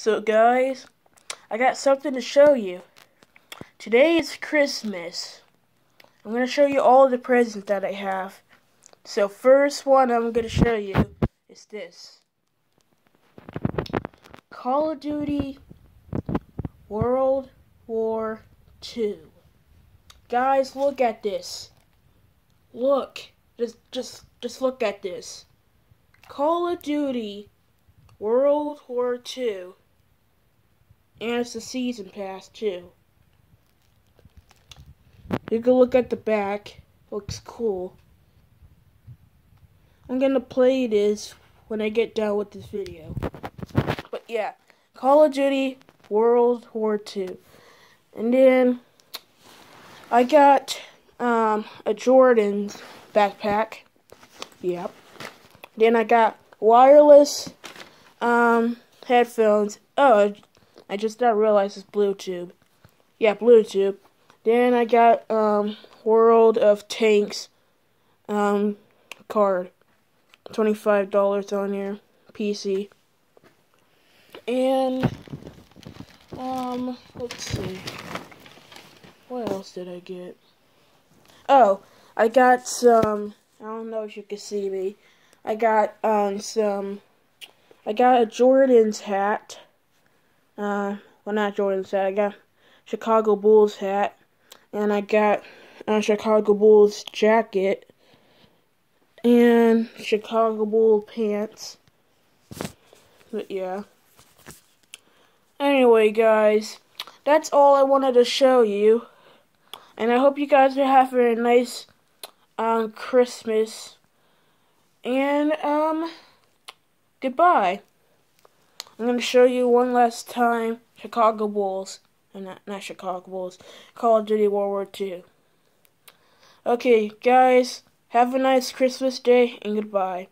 So guys, I got something to show you. Today is Christmas. I'm going to show you all the presents that I have. So first one I'm going to show you is this. Call of Duty World War II. Guys, look at this. Look. Just just just look at this. Call of Duty World War II. And it's a season pass too. You can look at the back. Looks cool. I'm gonna play this when I get done with this video. But yeah, Call of Duty World War II. And then I got um, a Jordan's backpack. Yep. Then I got wireless um, headphones. Oh, I just not realized it's Bluetooth. Yeah, Bluetooth. Then I got um, World of Tanks um, card. $25 on your PC. And, um, let's see. What else did I get? Oh, I got some, I don't know if you can see me. I got, um, some, I got a Jordan's hat. Uh, well, not Jordan's hat. I got Chicago Bulls hat. And I got a Chicago Bulls jacket. And Chicago Bull pants. But yeah. Anyway, guys, that's all I wanted to show you. And I hope you guys are having a nice um, Christmas. And, um, goodbye. I'm going to show you one last time Chicago Bulls. Not, not Chicago Bulls. Call of Duty World War II. Okay, guys, have a nice Christmas day and goodbye.